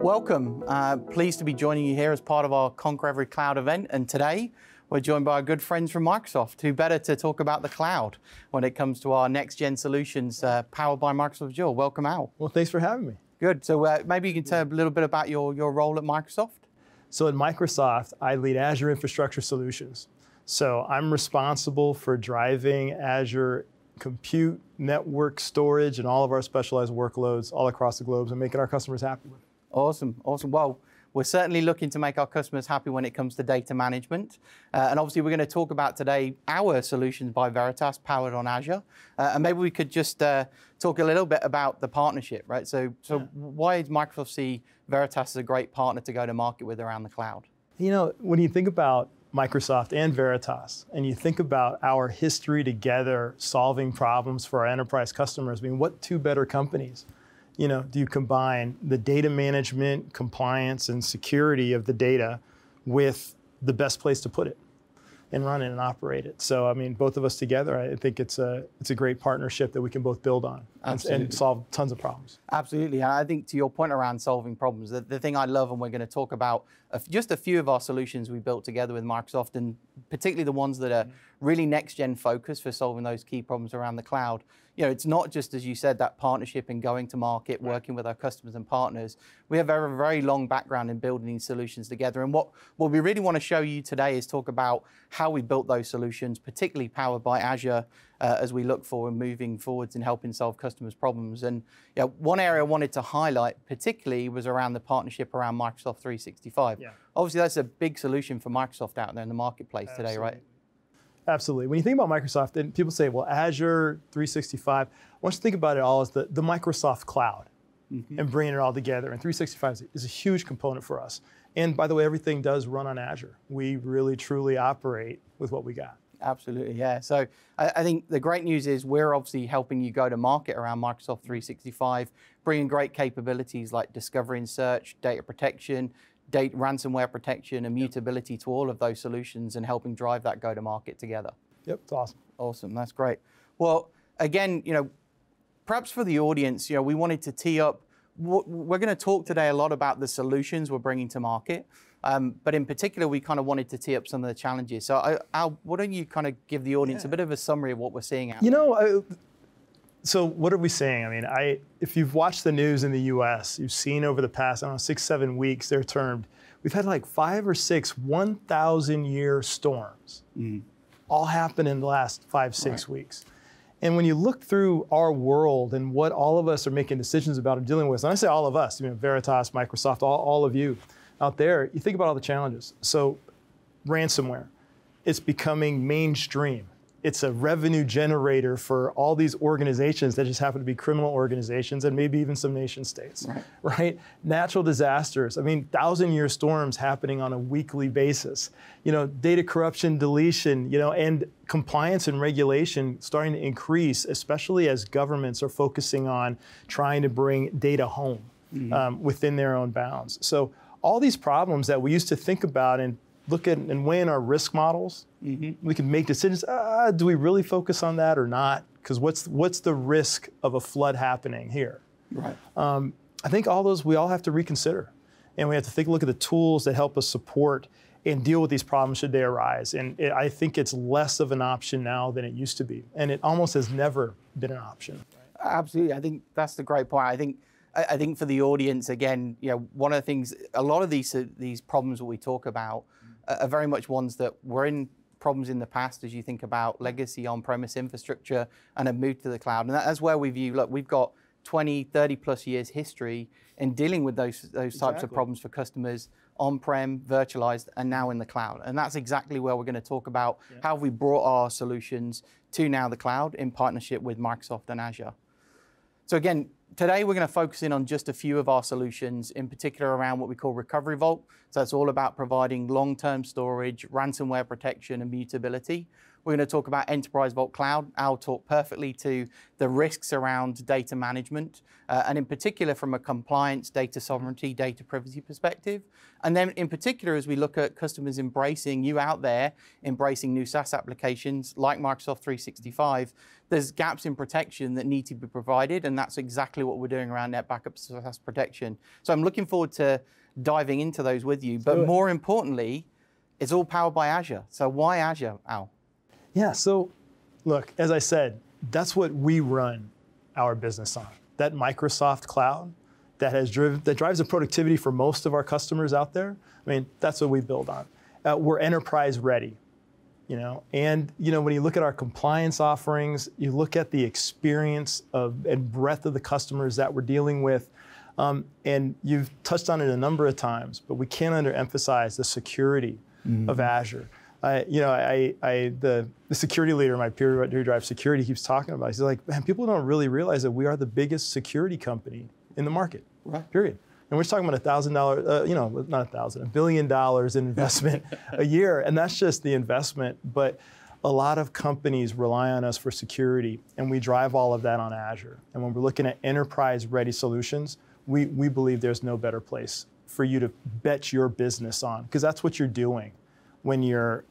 Welcome. Uh, pleased to be joining you here as part of our Conquer Every Cloud event. And today we're joined by our good friends from Microsoft. Who better to talk about the cloud when it comes to our next gen solutions uh, powered by Microsoft Azure? Welcome, Al. Well, thanks for having me. Good. So uh, maybe you can tell a little bit about your, your role at Microsoft. So at Microsoft, I lead Azure Infrastructure Solutions. So I'm responsible for driving Azure compute, network, storage, and all of our specialized workloads all across the globe and making our customers happy with it. Awesome, awesome. Well, we're certainly looking to make our customers happy when it comes to data management. Uh, and obviously, we're going to talk about today our solutions by Veritas powered on Azure. Uh, and maybe we could just uh, talk a little bit about the partnership, right? So, so yeah. why does Microsoft see Veritas as a great partner to go to market with around the cloud? You know, when you think about Microsoft and Veritas, and you think about our history together solving problems for our enterprise customers, I mean, what two better companies? you know, do you combine the data management, compliance, and security of the data with the best place to put it and run it and operate it? So, I mean, both of us together, I think it's a it's a great partnership that we can both build on and, and, solve tons of problems. Absolutely, and I think to your point around solving problems, the, the thing I love, and we're going to talk about just a few of our solutions we built together with Microsoft, and particularly the ones that are really next gen focused for solving those key problems around the cloud you know, it's not just, as you said, that partnership and going to market, working with our customers and partners. We have a very long background in building these solutions together. And what, what we really want to show you today is talk about how we built those solutions, particularly powered by Azure, uh, as we look forward moving forwards in helping solve customers' problems. And you know, one area I wanted to highlight particularly was around the partnership around Microsoft 365. Yeah. Obviously, that's a big solution for Microsoft out there in the marketplace Absolutely. today, right? Absolutely. When you think about Microsoft, and people say, well, Azure 365, I want you to think about it all as the, the Microsoft cloud mm-hmm. and bringing it all together. And 365 is a huge component for us. And by the way, everything does run on Azure. We really, truly operate with what we got. Absolutely, yeah. So I, I, think the great news is we're obviously helping you go to market around Microsoft 365, bringing great capabilities like discovery and search, data protection, data, ransomware protection, immutability yep. to all of those solutions and helping drive that go to market together. Yep, it's awesome. Awesome, that's great. Well, again, you know, perhaps for the audience, you know, we wanted to tee up. We're going to talk today a lot about the solutions we're bringing to market, um, but in particular, we kind of wanted to tee up some of the challenges. So, I, Al, why don't you kind of give the audience yeah. a bit of a summary of what we're seeing out You know, I, so what are we saying? I mean, I if you've watched the news in the U.S., you've seen over the past I don't know six seven weeks they're termed. We've had like five or six 1,000 year storms, mm. all happen in the last five six right. weeks. And when you look through our world and what all of us are making decisions about and dealing with, and I say all of us, you know, Veritas, Microsoft, all, all of you out there, you think about all the challenges. So, ransomware, it's becoming mainstream it's a revenue generator for all these organizations that just happen to be criminal organizations and maybe even some nation states, right? right? Natural disasters. I mean, thousand year storms happening on a weekly basis. You know, data corruption, deletion, you know, and compliance and regulation starting to increase, especially as governments are focusing on trying to bring data home mm-hmm. um, within their own bounds. So all these problems that we used to think about and look at and weigh in our risk models. Mm-hmm. We can make decisions. Uh, do we really focus on that or not? Because what's what's the risk of a flood happening here? Right. Um, I think all those we all have to reconsider, and we have to a look at the tools that help us support and deal with these problems should they arise. And it, I think it's less of an option now than it used to be, and it almost has never been an option. Absolutely, I think that's the great point. I think I think for the audience, again, you know, one of the things, a lot of these these problems that we talk about are very much ones that were in problems in the past as you think about legacy on-premise infrastructure and have moved to the cloud. And that's where we view, look, we've got 20, 30 plus years history in dealing with those, those exactly. types of problems for customers on-prem, virtualized, and now in the cloud. And that's exactly where we're going to talk about yeah. how we brought our solutions to now the cloud in partnership with Microsoft and Azure. So again, today we're going to focus in on just a few of our solutions, in particular around what we call Recovery Vault. So it's all about providing long-term storage, ransomware protection, and mutability. We're going to talk about Enterprise Vault Cloud. I'll talk perfectly to the risks around data management, uh, and in particular from a compliance, data sovereignty, data privacy perspective. And then in particular, as we look at customers embracing, you out there, embracing new SaaS applications like Microsoft 365, there's gaps in protection that need to be provided, and that's exactly what we're doing around NetBackup SaaS protection. So I'm looking forward to diving into those with you. But more importantly, it's all powered by Azure. So why Azure, Al? Yeah, so look, as I said, that's what we run our business on. That Microsoft cloud that has driven that drives the productivity for most of our customers out there. I mean, that's what we build on. Uh, we're enterprise ready, you know. And you know, when you look at our compliance offerings, you look at the experience of and breadth of the customers that we're dealing with. Um, and you've touched on it a number of times, but we can't underemphasize the security mm-hmm. of Azure. I, you know, I, I, the, the security leader in my peer drive security keeps talking about. It. He's like, man, people don't really realize that we are the biggest security company in the market. Right. Period. And we're talking about a thousand dollars, uh, you know, not a thousand, a billion dollars in investment a year, and that's just the investment. But a lot of companies rely on us for security, and we drive all of that on Azure. And when we're looking at enterprise-ready solutions, we, we believe there's no better place for you to bet your business on, because that's what you're doing when you're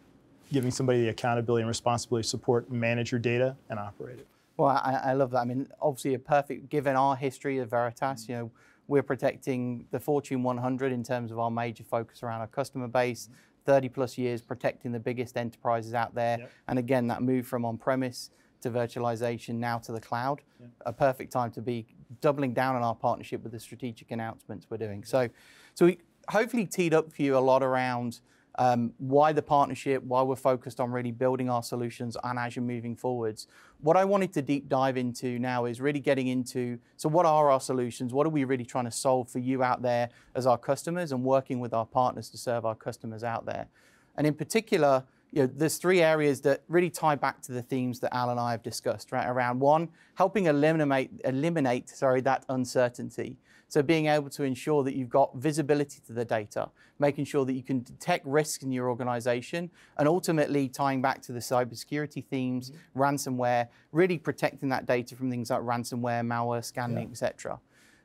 giving somebody the accountability and responsibility to support, manage your data, and operate it. Well, I, I, love that. I mean, obviously, a perfect, given our history of Veritas, you know, we're protecting the Fortune 100 in terms of our major focus around our customer base, 30 plus years protecting the biggest enterprises out there. Yep. And again, that move from on premise to virtualization now to the cloud, a perfect time to be doubling down on our partnership with the strategic announcements we're doing. So, so we hopefully teed up for you a lot around um, why the partnership, why we're focused on really building our solutions on Azure moving forwards. What I wanted to deep dive into now is really getting into, so what are our solutions? What are we really trying to solve for you out there as our customers and working with our partners to serve our customers out there? And in particular, you know, there's three areas that really tie back to the themes that Al and I have discussed, right? Around one, helping eliminate, eliminate sorry, that uncertainty. So being able to ensure that you've got visibility to the data, making sure that you can detect risk in your organization, and ultimately tying back to the cybersecurity themes, mm-hmm. ransomware, really protecting that data from things like ransomware, malware, scanning, yeah. etc.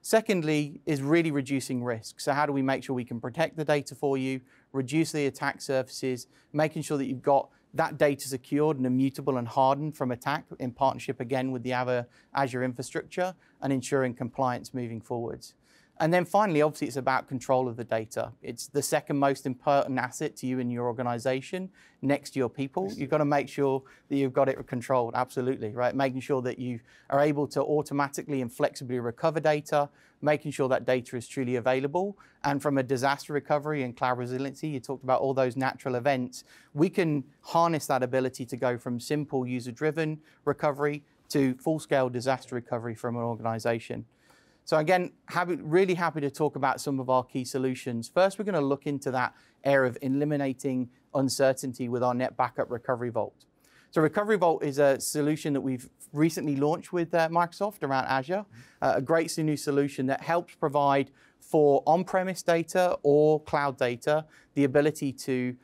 Secondly, is really reducing risk. So how do we make sure we can protect the data for you, reduce the attack surfaces, making sure that you've got that data secured and immutable and hardened from attack in partnership again with the Azure infrastructure and ensuring compliance moving forwards. And then finally, obviously, it's about control of the data. It's the second most important asset to you in your organization next to your people. You've got to make sure that you've got it controlled, absolutely, right? Making sure that you are able to automatically and flexibly recover data, making sure that data is truly available. And from a disaster recovery and cloud resiliency, you talked about all those natural events. We can harness that ability to go from simple user driven recovery to full scale disaster recovery from an organization. So again, happy, really happy to talk about some of our key solutions. First, we're going to look into that area of eliminating uncertainty with our NetBackup Recovery Vault. So Recovery Vault is a solution that we've recently launched with uh, Microsoft around Azure, uh, a great new solution that helps provide for on-premise data or cloud data the ability to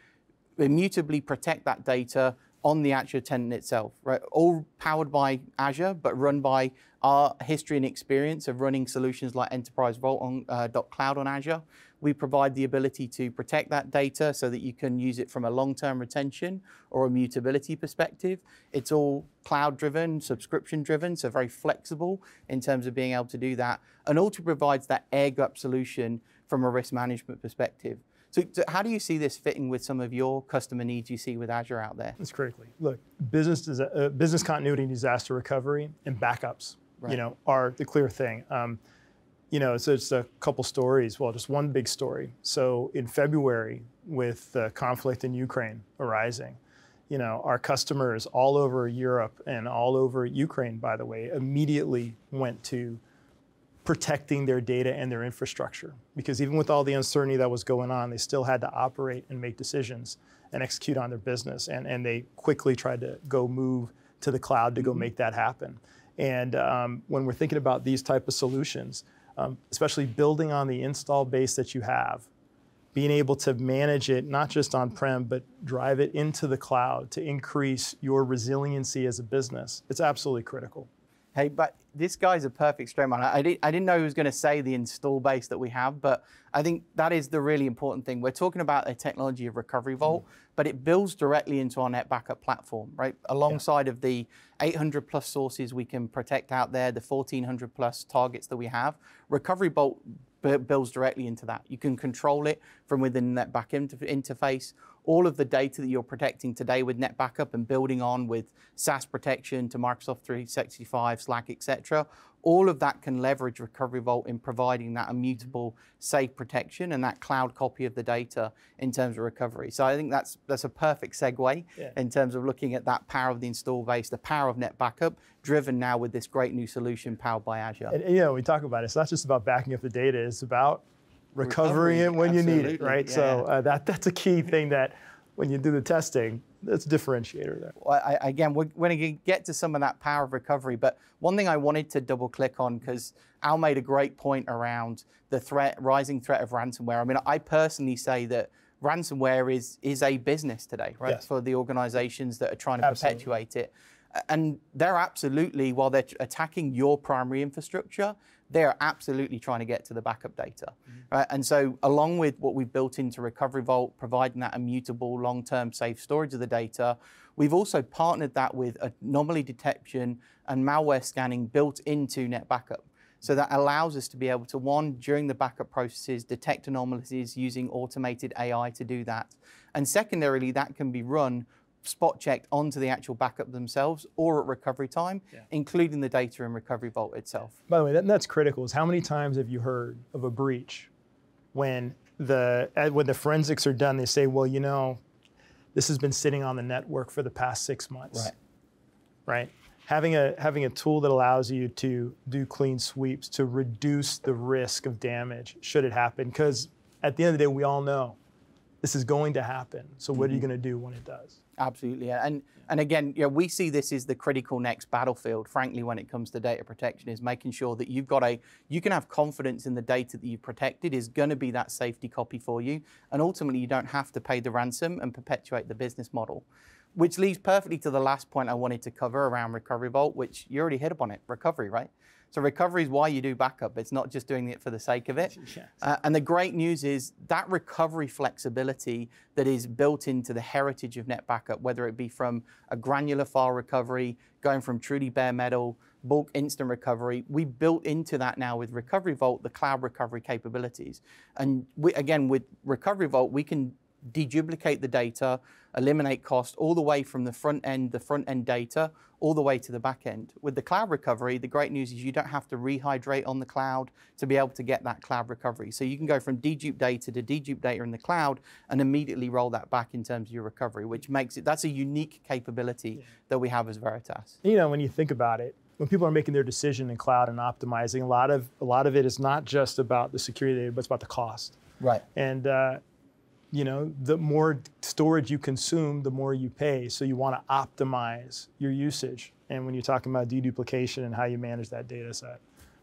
immutably protect that data on the Azure tenant itself, right? All powered by Azure, but run by our history and experience of running solutions like Enterprise Vault on uh, .cloud on Azure. We provide the ability to protect that data so that you can use it from a long-term retention or a mutability perspective. It's all cloud-driven, subscription-driven, so very flexible in terms of being able to do that, and also provides that air-gap solution from a risk management perspective. So, so, how do you see this fitting with some of your customer needs you see with Azure out there? It's critically. Look, business, uh, business continuity, disaster recovery, and backups right. you know, are the clear thing. Um, you know, so it's a couple stories. Well, just one big story. So in February, with the conflict in Ukraine arising, you know, our customers all over Europe and all over Ukraine, by the way, immediately went to protecting their data and their infrastructure. Because even with all the uncertainty that was going on, they still had to operate and make decisions and execute on their business. And, and they quickly tried to go move to the cloud to mm-hmm. go make that happen. And um, when we're thinking about these type of solutions, um, especially building on the install base that you have, being able to manage it not just on prem, but drive it into the cloud to increase your resiliency as a business. It's absolutely critical. Hey, but this guy's a perfect straight man. I, did, I didn't know he was going to say the install base that we have, but I think that is the really important thing. We're talking about a technology of Recovery Vault, mm. but it builds directly into our NetBackup platform, right? Alongside yeah. of the 800 plus sources we can protect out there, the 1400 plus targets that we have, Recovery Vault builds directly into that. You can control it from within the NetBack interface. All of the data that you're protecting today with NetBackup and building on with SaaS protection to Microsoft 365, Slack, etc all of that can leverage Recovery Vault in providing that immutable, safe protection and that cloud copy of the data in terms of recovery. So I think that's that's a perfect segue yeah. in terms of looking at that power of the install base, the power of NetBackup, driven now with this great new solution powered by Azure. And, you know, we talk about it, it's not just about backing up the data, it's about recovering it when Absolutely. you need it, right? Yeah. So uh, that that's a key thing that when you do the testing, that's a differentiator there. Well, I, again, we're going to get to some of that power of recovery, but one thing I wanted to double click on because Al made a great point around the threat, rising threat of ransomware. I mean, I personally say that ransomware is is a business today, right? Yes. For the organizations that are trying to absolutely. perpetuate it. And they're absolutely, while they're attacking your primary infrastructure, they're absolutely trying to get to the backup data. Mm-hmm. Right? And so, along with what we've built into Recovery Vault, providing that immutable, long term safe storage of the data, we've also partnered that with anomaly detection and malware scanning built into NetBackup. So that allows us to be able to, one, during the backup processes, detect anomalies using automated AI to do that. And secondarily, that can be run spot checked onto the actual backup themselves or at recovery time, yeah. including the data in Recovery Vault itself. By the way, that, that's critical. Is how many times have you heard of a breach when the when the forensics are done? They say, well, you know, this has been sitting on the network for the past six months. Right. Right. Having a having a tool that allows you to do clean sweeps to reduce the risk of damage should it happen, because at the end of the day, we all know this is going to happen. So what mm-hmm. are you mm-hmm. going to do when it does? Absolutely, and and again, you know, we see this as the critical next battlefield. Frankly, when it comes to data protection, is making sure that you've got a you can have confidence in the data that you've protected is going to be that safety copy for you, and ultimately you don't have to pay the ransom and perpetuate the business model. Which leads perfectly to the last point I wanted to cover around Recovery Vault, which you already hit upon it, recovery, right? So recovery is why you do backup. It's not just doing it for the sake of it. Yes. Uh, and the great news is that recovery flexibility that is built into the heritage of NetBackup, whether it be from a granular file recovery, going from truly bare metal, bulk instant recovery, we built into that now with Recovery Vault, the cloud recovery capabilities. And we, again, with Recovery Vault, we can deduplicate the data, eliminate cost all the way from the front end, the front end data, all the way to the back end. With the cloud recovery, the great news is you don't have to rehydrate on the cloud to be able to get that cloud recovery. So you can go from dedupe data to dedupe data in the cloud and immediately roll that back in terms of your recovery, which makes it, that's a unique capability yeah. that we have as Veritas. You know, when you think about it, when people are making their decision in cloud and optimizing, a lot of a lot of it is not just about the security, but it's about the cost. Right. And uh, you know, the more storage you consume, the more you pay. So you want to optimize your usage. And when you're talking about deduplication and how you manage that data set,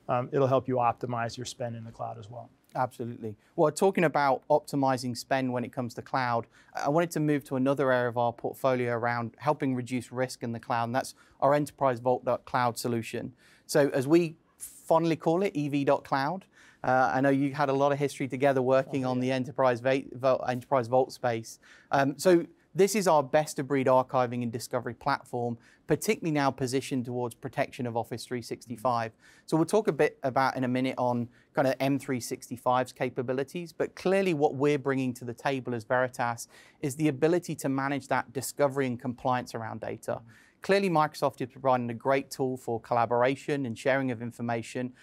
um, it'll help you optimize your spend in the cloud as well. Absolutely. Well, talking about optimizing spend when it comes to cloud, I wanted to move to another area of our portfolio around helping reduce risk in the cloud, and that's our Enterprise Vault Cloud solution. So, as we fondly call it, EV.cloud, uh, I know you had a lot of history together working oh, yeah. on the Enterprise, Vault, Enterprise Vault space. Um, so this is our best of breed archiving and discovery platform, particularly now positioned towards protection of Office 365. So we'll talk a bit about in a minute on kind of M365's capabilities, but clearly what we're bringing to the table as Veritas is the ability to manage that discovery and compliance around data. Clearly Microsoft is providing a great tool for collaboration and sharing of information,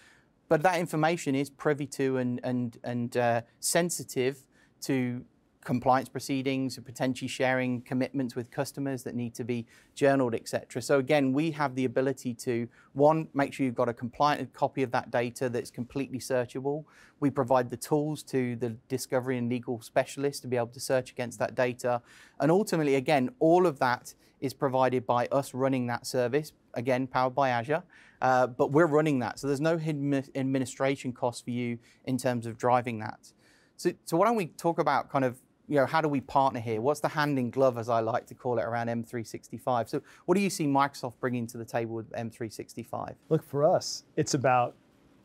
but that information is privy to and, and, and uh, sensitive to compliance proceedings, potentially sharing commitments with customers that need to be journaled, etc. So again, we have the ability to, one, make sure you've got a compliant copy of that data that's completely searchable. We provide the tools to the discovery and legal specialists to be able to search against that data. And ultimately, again, all of that is provided by us running that service, again, powered by Azure. Uh, but we're running that. So there's no hidden administration cost for you in terms of driving that. So, so why don't we talk about kind of you know, how do we partner here? What's the hand in glove, as I like to call it, around M365? So, what do you see Microsoft bringing to the table with M365? Look, for us, it's about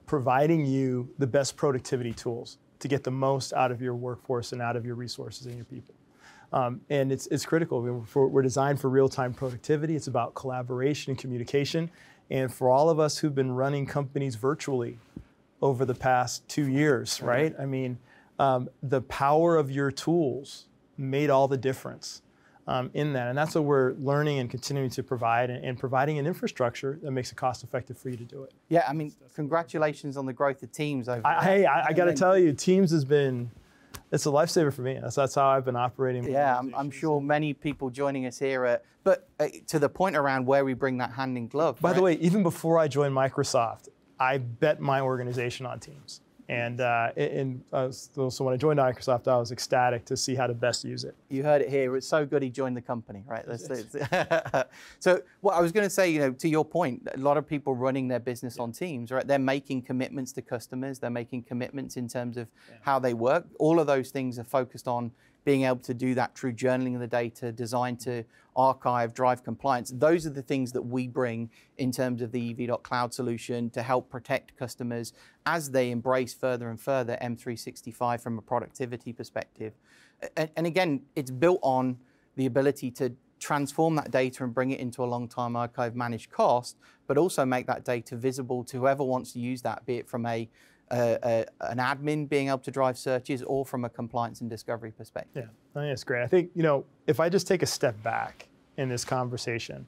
providing you the best productivity tools to get the most out of your workforce and out of your resources and your people. Um, and it's, it's critical. We're, we're designed for real time productivity, it's about collaboration and communication. And for all of us who've been running companies virtually over the past two years, right? I mean, um, the power of your tools made all the difference um, in that. And that's what we're learning and continuing to provide and, and, providing an infrastructure that makes it cost effective for you to do it. Yeah, I mean, congratulations on the growth of Teams over I, Hey, I, I got to tell you, Teams has been. It's a lifesaver for me. That's, that's how I've been operating. Yeah, I'm, I'm, sure many people joining us here, are, but uh, to the point around where we bring that hand in glove. By right? the way, even before I joined Microsoft, I bet my organization on Teams. And, uh, and uh, so when I joined Microsoft, I was ecstatic to see how to best use it. You heard it here. It's so good he joined the company, right? so what I was going to say, you know, to your point, a lot of people running their business yeah. on Teams, right? They're making commitments to customers. They're making commitments in terms of yeah. how they work. All of those things are focused on being able to do that through journaling of the data, designed to archive, drive compliance. Those are the things that we bring in terms of the EV.cloud solution to help protect customers as they embrace further and further M365 from a productivity perspective. And, and again, it's built on the ability to transform that data and bring it into a long time archive managed cost, but also make that data visible to whoever wants to use that, be it from a an admin being able to drive searches or from a compliance and discovery perspective. Yeah, I think great. I think, you know, if I just take a step back in this conversation,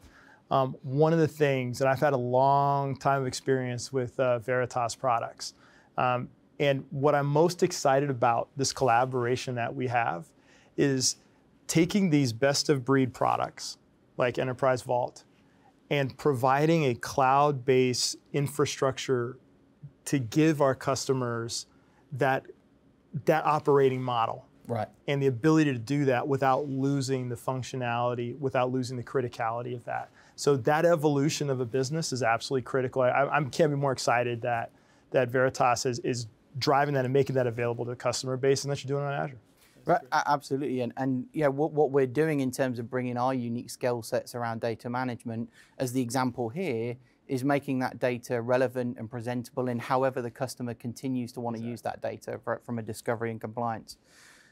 um, one of the things, and I've had a long time of experience with uh, Veritas products, um, and what I'm most excited about this collaboration that we have is taking these best of breed products like Enterprise Vault and providing a cloud based infrastructure to give our customers that that operating model. Right. And the ability to do that without losing the functionality without losing the criticality of that. So that evolution of a business is absolutely critical. I, I can't be more excited that that veritas is, is driving that and making that available to the customer base and that you're doing it on azure. Right, absolutely, and and yeah, what, what we're doing in terms of bringing our unique skill sets around data management, as the example here, is making that data relevant and presentable in however the customer continues to want exactly. to use that data for, from a discovery and compliance.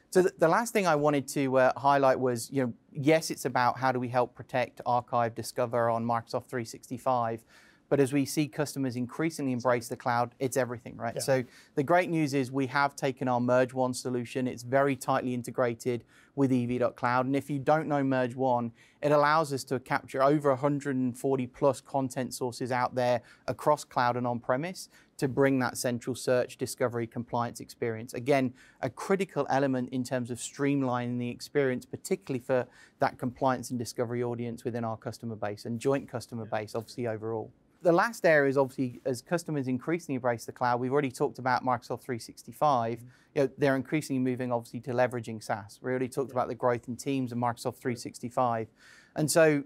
So the, the last thing I wanted to uh, highlight was, you know, yes, it's about how do we help protect, archive, discover on Microsoft 365, but as we see customers increasingly embrace the cloud, it's everything, right? Yeah. So the great news is we have taken our Merge1 solution. It's very tightly integrated with EV.cloud. And if you don't know Merge1, it allows us to capture over 140 plus content sources out there across cloud and on-premise to bring that central search, discovery, compliance experience. Again, a critical element in terms of streamlining the experience, particularly for that compliance and discovery audience within our customer base and joint customer base, obviously overall. The last area is obviously as customers increasingly embrace the cloud. We've already talked about Microsoft 365. Mm-hmm. You know, they're increasingly moving obviously to leveraging SaaS. We already talked yeah. about the growth in Teams and Microsoft 365, and so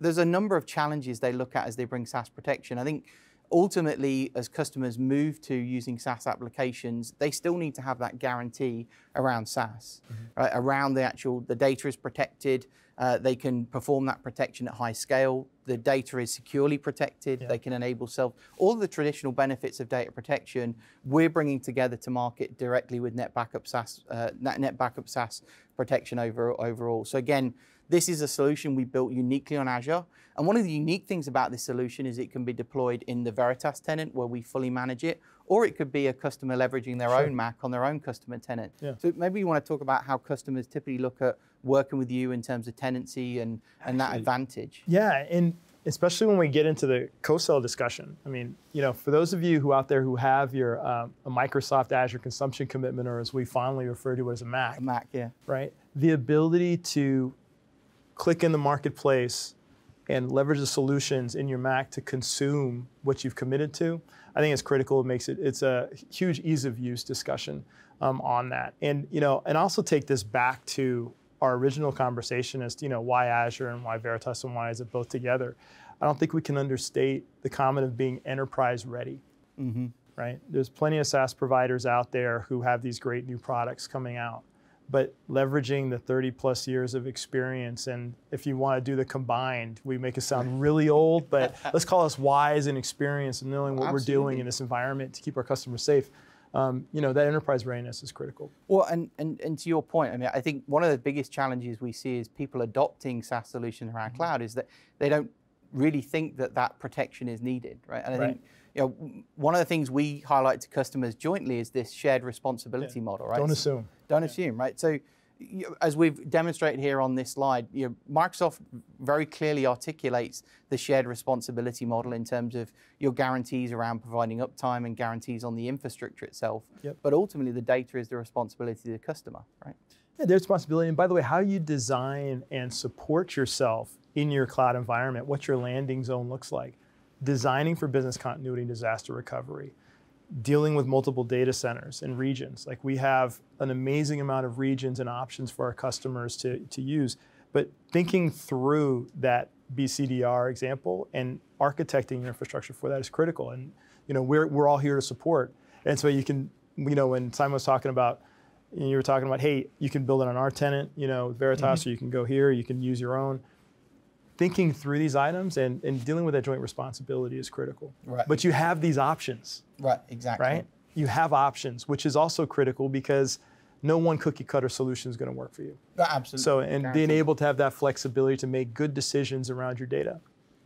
there's a number of challenges they look at as they bring SaaS protection. I think ultimately, as customers move to using SaaS applications, they still need to have that guarantee around SaaS, mm-hmm. right? Around the actual, the data is protected. Uh, they can perform that protection at high scale. The data is securely protected. Yeah. They can enable self. All the traditional benefits of data protection, we're bringing together to market directly with NetBackup SaaS, uh, NetBackup SaaS protection over, overall. So again, this is a solution we built uniquely on Azure. And one of the unique things about this solution is it can be deployed in the Veritas tenant where we fully manage it, or it could be a customer leveraging their sure. own MACC on their own customer tenant. Yeah. So maybe you want to talk about how customers typically look at working with you in terms of tenancy and, and that advantage. Yeah, and especially when we get into the co-sell discussion. I mean, you know, for those of you who out there who have your um, a Microsoft Azure consumption commitment, or as we fondly refer to it as a MACC. A MACC, yeah. Right. The ability to click in the marketplace and leverage the solutions in your MACC to consume what you've committed to, I think it's critical. It makes it it's a huge ease of use discussion um, on that. And you know, and also take this back to our original conversation as to you know why Azure and why Veritas and why is it both together. I don't think we can understate the comment of being enterprise ready. Mm-hmm. right? There's plenty of SaaS providers out there who have these great new products coming out. But leveraging the 30 plus years of experience, and if you want to do the combined, we make it sound really old, but let's call us wise and experienced and knowing what Absolutely. we're doing in this environment to keep our customers safe. Um, you know, that enterprise readiness is critical. Well, and, and, and to your point, I mean, I think one of the biggest challenges we see is people adopting SaaS solutions around Mm-hmm. cloud is that they don't really think that that protection is needed, right? And I Right. think you know one of the things we highlight to customers jointly is this shared responsibility model, right? Don't assume. Don't assume, right? So, you, as we've demonstrated here on this slide, you know, Microsoft very clearly articulates the shared responsibility model in terms of your guarantees around providing uptime and guarantees on the infrastructure itself. Yep. But ultimately, the data is the responsibility of the customer, right? Yeah, there's responsibility. And by the way, how you design and support yourself in your cloud environment, what your landing zone looks like, designing for business continuity and disaster recovery, dealing with multiple data centers and regions. Like we have an amazing amount of regions and options for our customers to, to use. But thinking through that BCDR example and architecting your infrastructure for that is critical. And you know, we're, we're all here to support. And so you can, you know, when Simon was talking about and you were talking about, hey, you can build it on our tenant, you know, Veritas, mm-hmm. or you can go here, you can use your own. Thinking through these items and, and dealing with that joint responsibility is critical. Right. But you have these options, Right, exactly. right? You have options, which is also critical because no one cookie cutter solution is going to work for you. Absolutely. So, and being able to have that flexibility to make good decisions around your data,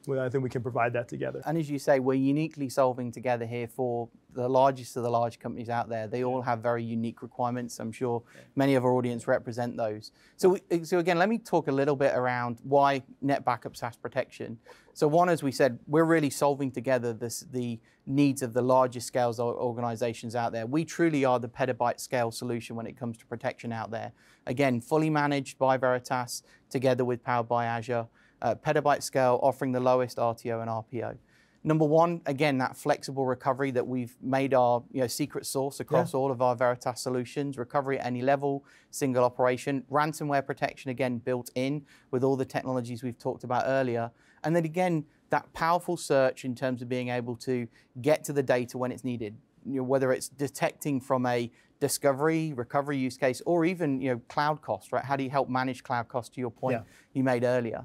well, I think we can provide that together. And as you say, we're uniquely solving together here for the largest of the large companies out there. They all have very unique requirements. I'm sure many of our audience represent those. So, we, so again, let me talk a little bit around why NetBackup SaaS Protection. So one, as we said, we're really solving together this, the needs of the largest scales organizations out there. We truly are the petabyte scale solution when it comes to protection out there. Again, fully managed by Veritas, together with Powered by Azure uh, petabyte scale, offering the lowest RTO and RPO. Number one, again, that flexible recovery that we've made our you know, secret sauce across all of our Veritas solutions, recovery at any level, single operation, ransomware protection, again, built in with all the technologies we've talked about earlier. And then again, that powerful search in terms of being able to get to the data when it's needed, you know, whether it's detecting from a discovery, recovery use case, or even you know, cloud cost, right? How do you help manage cloud cost to your point Yeah. you made earlier?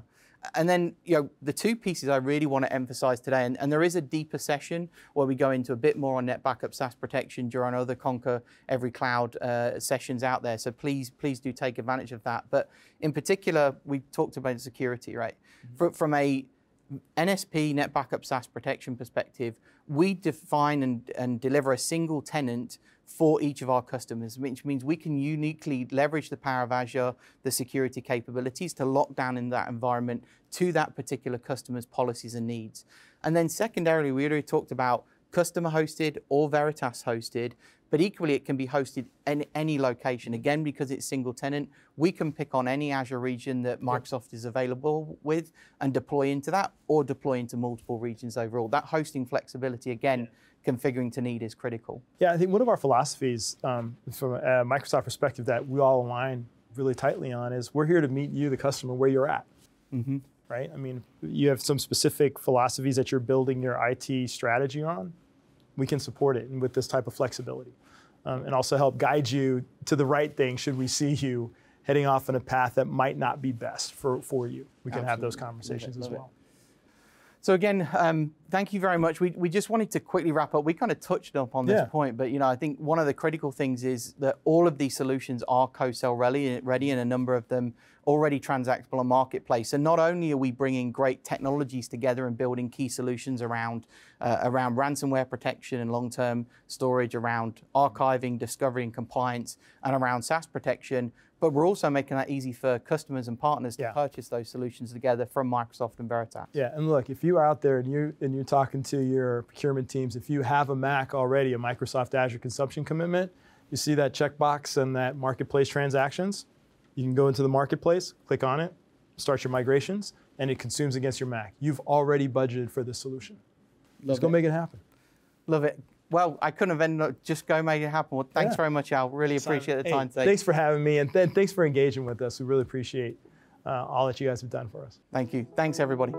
And then, you know, the two pieces I really want to emphasize today, and, and there is a deeper session where we go into a bit more on NetBackup SaaS protection during other Conquer Every Cloud uh, sessions out there. So please, please do take advantage of that. But in particular, we talked about security, right? Fr- from a NSP, NetBackup SaaS Protection perspective, we define and, and deliver a single tenant for each of our customers, which means we can uniquely leverage the power of Azure, the security capabilities to lock down in that environment to that particular customer's policies and needs. And then secondarily, we already talked about customer hosted or Veritas hosted, but equally it can be hosted in any location. Again, because it's single tenant, we can pick on any Azure region that Microsoft is available with and deploy into that or deploy into multiple regions overall. That hosting flexibility, again, configuring to need is critical. Yeah, I think one of our philosophies um, from a Microsoft perspective that we all align really tightly on is we're here to meet you, the customer, where you're at. Right? I mean, you have some specific philosophies that you're building your IT strategy on. We can support it and with this type of flexibility, um, and also help guide you to the right thing. Should we see you heading off on a path that might not be best for, for you, we can have those Absolutely. Love it, conversations as well. So again, um, thank you very much. We, we just wanted to quickly wrap up. We kind of touched up on this Yeah. point, but you know, I think one of the critical things is that all of these solutions are co-sell ready, ready, and a number of them already transactable on marketplace. And not only are we bringing great technologies together and building key solutions around uh, around ransomware protection and long-term storage, around archiving, discovery, and compliance, and around SaaS protection. But we're also making that easy for customers and partners to Yeah. purchase those solutions together from Microsoft and Veritas. Yeah, and look, if you're out there and you and you're talking to your procurement teams, if you have a MACC already, a Microsoft Azure consumption commitment, you see that checkbox and that marketplace transactions, you can go into the marketplace, click on it, start your migrations, and it consumes against your MACC. You've already budgeted for this solution. Just go it. make it happen. Love it. Well, I couldn't have ended up just go make it happen. Well, thanks Yeah. very much, Al. Really appreciate the Hey, time today. Thanks for having me, and th- thanks for engaging with us. We really appreciate uh, all that you guys have done for us. Thank you. Thanks, everybody.